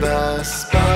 best.